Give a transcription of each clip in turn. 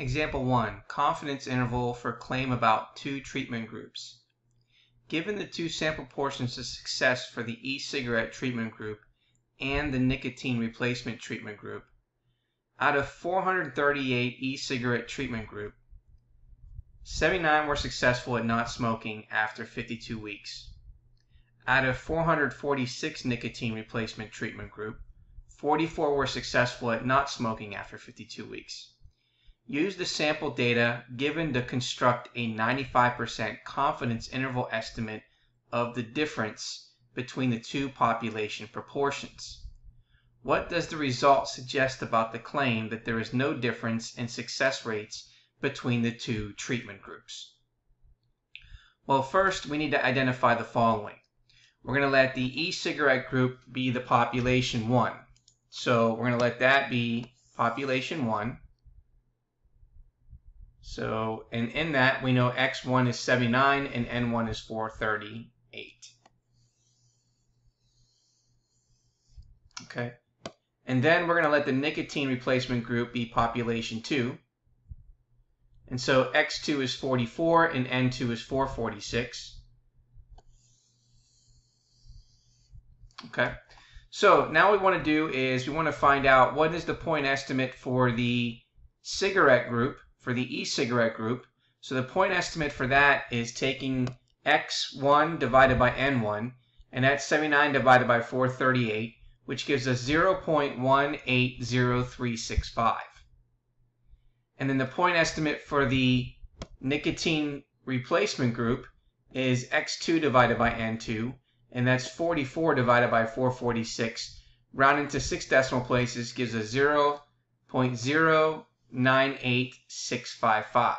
Example 1. Confidence interval for claim about two treatment groups. Given the two sample portions of success for the e-cigarette treatment group and the nicotine replacement treatment group, out of 438 e-cigarette treatment group, 79 were successful at not smoking after 52 weeks. Out of 446 nicotine replacement treatment group, 44 were successful at not smoking after 52 weeks. Use the sample data given to construct a 95% confidence interval estimate of the difference between the two population proportions. What does the result suggest about the claim that there is no difference in success rates between the two treatment groups? Well, first we need to identify the following. We're going to let the e-cigarette group be the population 1. So we're going to let that be population 1. So, and in that, we know x1 is 79 and n1 is 438. Okay. And then we're going to let the nicotine replacement group be population 2. And so x2 is 44 and n2 is 446. Okay. So now what we want to do is we want to find out what is the point estimate for the cigarette group for the e-cigarette group. So the point estimate for that is taking x1 divided by n1, and that's 79 divided by 438, which gives us 0.180365. And then the point estimate for the nicotine replacement group is x2 divided by n2, and that's 44 divided by 446. Rounding to six decimal places gives us 0.0 98655.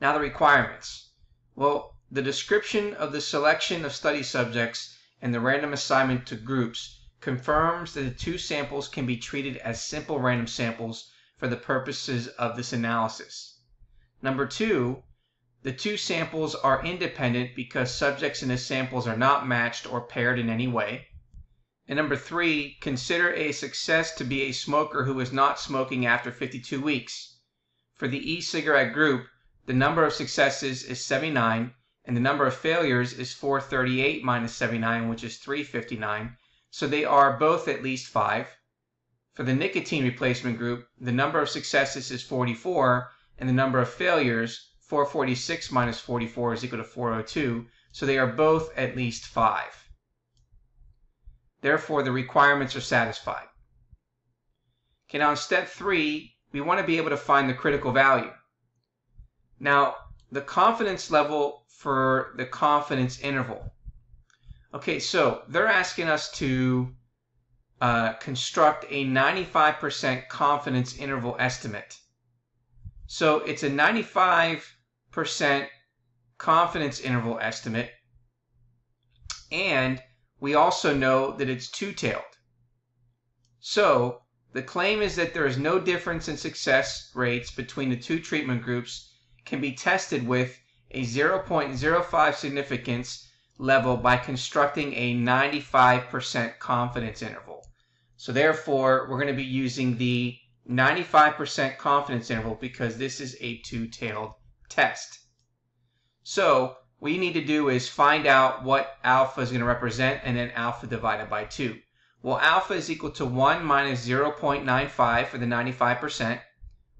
Now the requirements. Well, the description of the selection of study subjects and the random assignment to groups confirms that the two samples can be treated as simple random samples for the purposes of this analysis. Number two, the two samples are independent because subjects in the samples are not matched or paired in any way. And number three, consider a success to be a smoker who is not smoking after 52 weeks. For the e-cigarette group, the number of successes is 79, and the number of failures is 438 minus 79, which is 359. So they are both at least 5. For the nicotine replacement group, the number of successes is 44, and the number of failures, 446 minus 44 is equal to 402. So they are both at least 5. Therefore, the requirements are satisfied. Okay, now in step three, we want to be able to find the critical value. Now, the confidence level for the confidence interval. Okay, so they're asking us to uh, construct a 95% confidence interval estimate. So it's a 95% confidence interval estimate, and we also know that it's two-tailed. So the claim is that there is no difference in success rates between the two treatment groups can be tested with a 0.05 significance level by constructing a 95% confidence interval. So therefore, we're going to be using the 95% confidence interval because this is a two-tailed test. So what you need to do is find out what alpha is going to represent and then alpha divided by 2. Well, alpha is equal to 1 minus 0.95 for the 95%,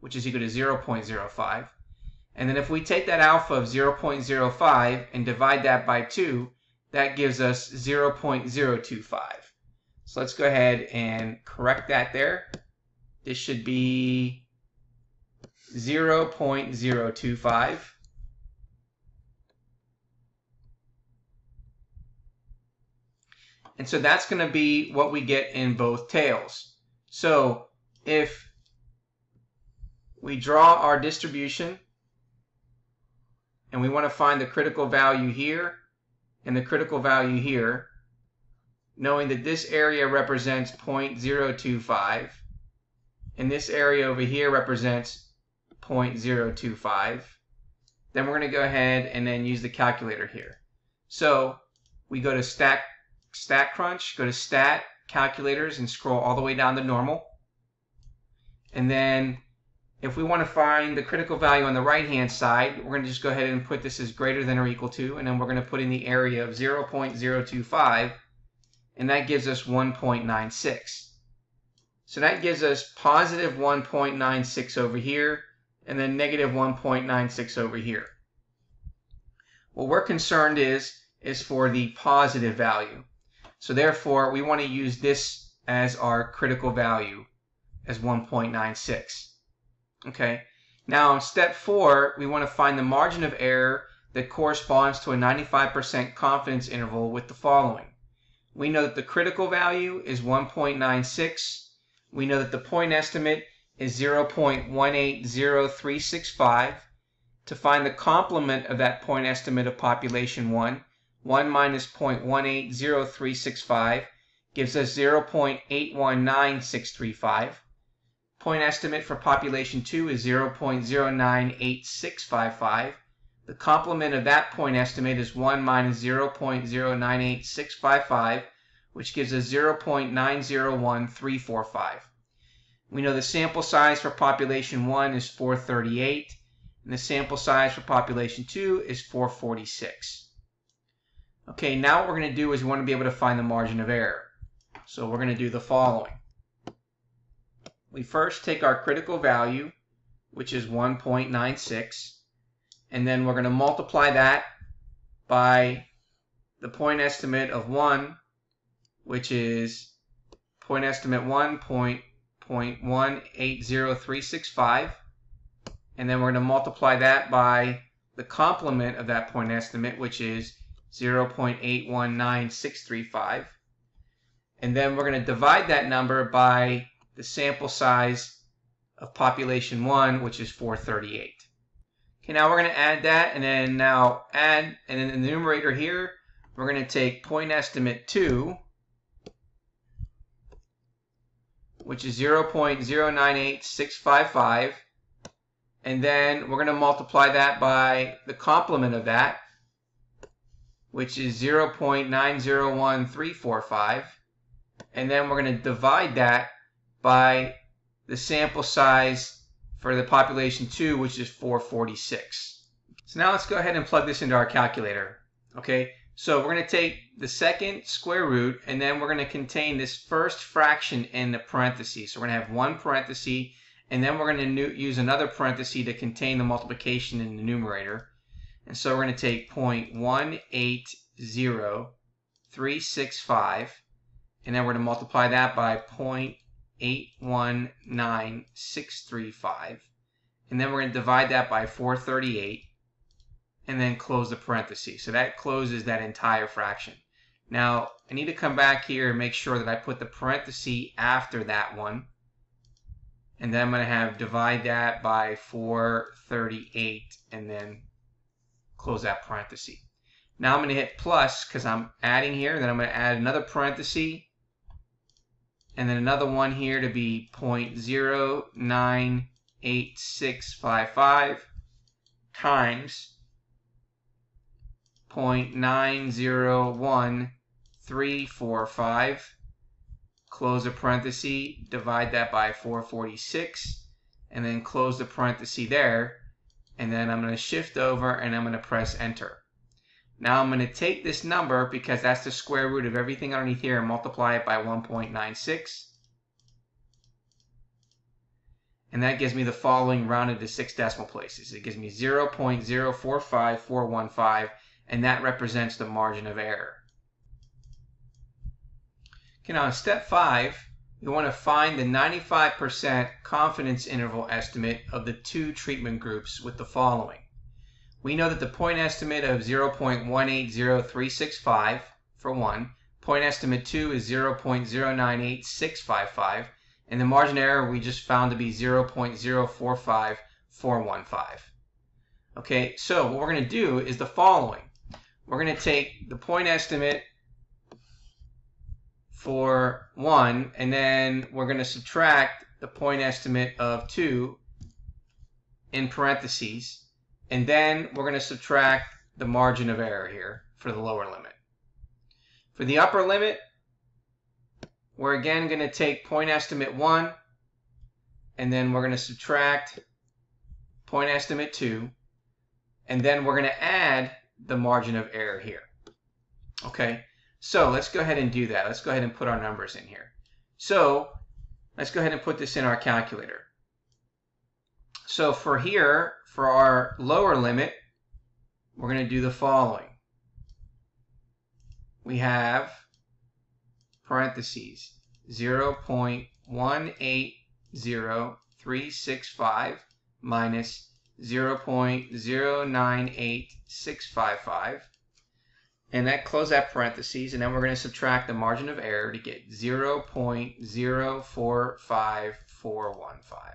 which is equal to 0.05. And then if we take that alpha of 0.05 and divide that by 2, that gives us 0.025. So let's go ahead and correct that there. This should be 0.025. And so that's going to be what we get in both tails. So if we draw our distribution and we want to find the critical value here and the critical value here, knowing that this area represents 0.025 and this area over here represents 0.025, then we're going to go ahead and then use the calculator here. So we go to stack StatCrunch, go to Stat, Calculators, and scroll all the way down to Normal. And then if we want to find the critical value on the right hand side, we're going to just go ahead and put this as greater than or equal to, and then we're going to put in the area of 0.025, and that gives us 1.96. So that gives us positive 1.96 over here, and then negative 1.96 over here. What we're concerned is, is for the positive value. So therefore, we want to use this as our critical value as 1.96. Okay. Now, in step four, we want to find the margin of error that corresponds to a 95% confidence interval with the following. We know that the critical value is 1.96. We know that the point estimate is 0.180365. To find the complement of that point estimate of population 1, 1 minus 0.180365 gives us 0.819635. Point estimate for population 2 is 0.098655. The complement of that point estimate is 1 minus 0.098655, which gives us 0.901345. We know the sample size for population 1 is 438, and the sample size for population 2 is 446. Okay, now what we're going to do is we want to be able to find the margin of error. So we're going to do the following we first take our critical value, which is 1.96, and then we're going to multiply that by the point estimate of 1, which is point estimate 1.180365, and then we're going to multiply that by the complement of that point estimate, which is 0.819635. And then we're going to divide that number by the sample size of population 1, which is 438. Okay, now we're going to add that, and then now add, and in the numerator here, we're going to take point estimate 2, which is 0.098655, and then we're going to multiply that by the complement of that, which is 0.901345, and then we're going to divide that by the sample size for the population 2, which is 446. So now let's go ahead and plug this into our calculator. Okay, so we're going to take the second square root, and then we're going to contain this first fraction in the parentheses. So we're going to have one parenthesis, and then we're going to use another parenthesis to contain the multiplication in the numerator. And so we're going to take 0.180365, and then we're going to multiply that by 0.819635, And then we're going to divide that by 438 and then close the parenthesis. So that closes that entire fraction. Now, I need to come back here and make sure that I put the parenthesis after that one. And then I'm going to have divide that by 438 and then close that parenthesis. Now I'm going to hit plus because I'm adding here. Then I'm going to add another parenthesis and then another one here to be 0.098655 times 0.901345 close a parenthesis divide that by 446 and then close the parenthesis there and then I'm going to shift over and I'm going to press enter now I'm going to take this number because that's the square root of everything underneath here and multiply it by 1.96. And that gives me the following rounded to six decimal places. It gives me 0.045415 and that represents the margin of error. Okay, now in step five, we want to find the 95% confidence interval estimate of the two treatment groups with the following we know that the point estimate of 0.180365 for 1, point estimate 2 is 0.098655, and the margin error we just found to be 0.045415. Okay, so what we're going to do is the following. We're going to take the point estimate for 1, and then we're going to subtract the point estimate of 2 in parentheses and then we're going to subtract the margin of error here for the lower limit. For the upper limit, we're again going to take point estimate 1, and then we're going to subtract point estimate 2, and then we're going to add the margin of error here. Okay, so let's go ahead and do that. Let's go ahead and put our numbers in here. So let's go ahead and put this in our calculator. So for here, for our lower limit, we're going to do the following. We have parentheses 0 0.180365 minus 0 0.098655 and that close that parentheses and then we're going to subtract the margin of error to get 0.045415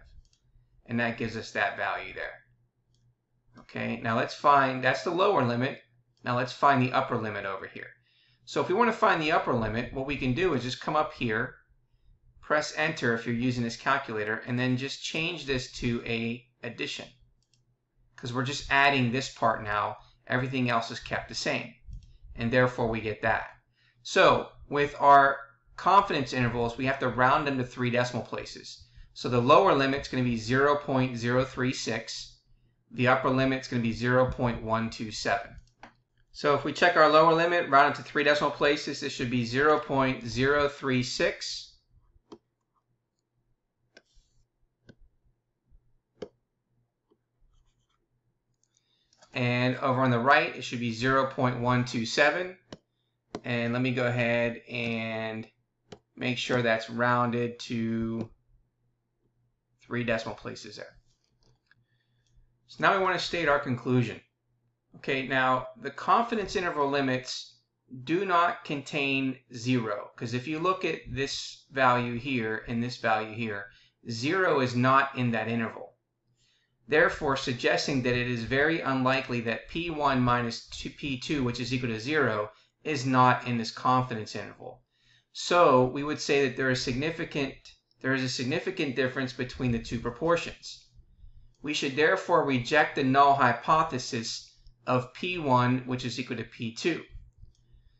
and that gives us that value there. Okay now let's find that's the lower limit. Now let's find the upper limit over here. So if we want to find the upper limit what we can do is just come up here press enter if you're using this calculator and then just change this to a addition. Because we're just adding this part now. Everything else is kept the same and therefore we get that. So with our confidence intervals, we have to round them to three decimal places. So the lower limit is going to be 0.036. The upper limit is going to be 0.127. So if we check our lower limit, round it to three decimal places, this should be 0.036. And over on the right, it should be 0.127. And let me go ahead and make sure that's rounded to three decimal places there. So now we want to state our conclusion. Okay, now the confidence interval limits do not contain zero because if you look at this value here and this value here, zero is not in that interval therefore suggesting that it is very unlikely that P1 minus P2, which is equal to 0, is not in this confidence interval. So we would say that there is significant there is a significant difference between the two proportions. We should therefore reject the null hypothesis of P1, which is equal to P2.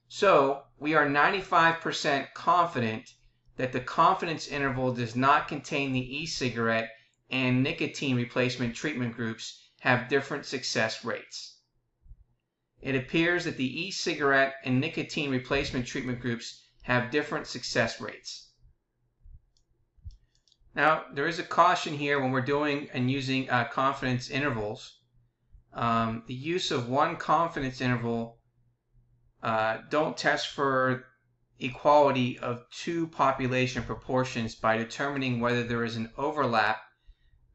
So we are 95% confident that the confidence interval does not contain the e-cigarette and nicotine replacement treatment groups have different success rates. It appears that the e-cigarette and nicotine replacement treatment groups have different success rates. Now, there is a caution here when we're doing and using uh, confidence intervals. Um, the use of one confidence interval uh, don't test for equality of two population proportions by determining whether there is an overlap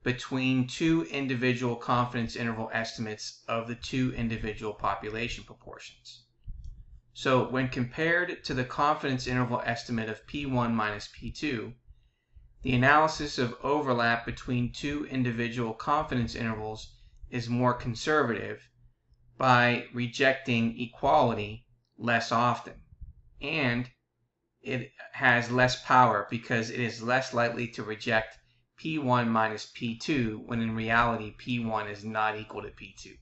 between two individual confidence interval estimates of the two individual population proportions. So when compared to the confidence interval estimate of P1 minus P2, the analysis of overlap between two individual confidence intervals is more conservative by rejecting equality less often. And it has less power because it is less likely to reject P1 minus P2 when in reality P1 is not equal to P2.